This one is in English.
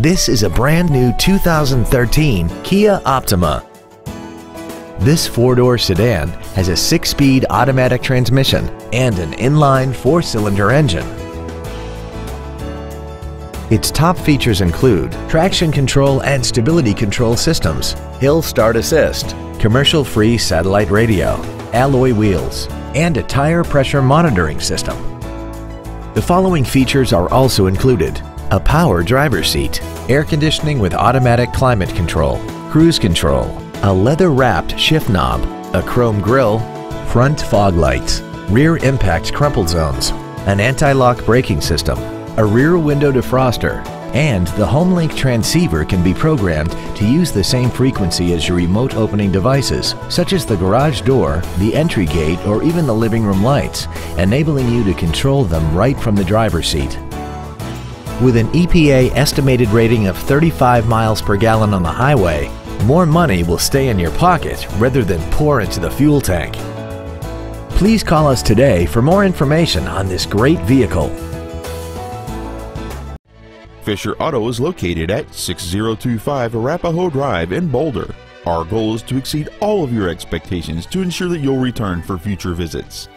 This is a brand new 2013 Kia Optima. This four-door sedan has a six-speed automatic transmission and an inline four-cylinder engine. Its top features include traction control and stability control systems, hill start assist, commercial-free satellite radio, alloy wheels, and a tire pressure monitoring system. The following features are also included. A power driver's seat, air conditioning with automatic climate control, cruise control, a leather-wrapped shift knob, a chrome grille, front fog lights, rear impact crumple zones, an anti-lock braking system, a rear window defroster, and the HomeLink transceiver can be programmed to use the same frequency as your remote opening devices, such as the garage door, the entry gate, or even the living room lights, enabling you to control them right from the driver's seat. With an EPA estimated rating of 35 miles per gallon on the highway, more money will stay in your pocket rather than pour into the fuel tank. Please call us today for more information on this great vehicle. Fisher Auto is located at 6025 Arapahoe Drive in Boulder. Our goal is to exceed all of your expectations to ensure that you'll return for future visits.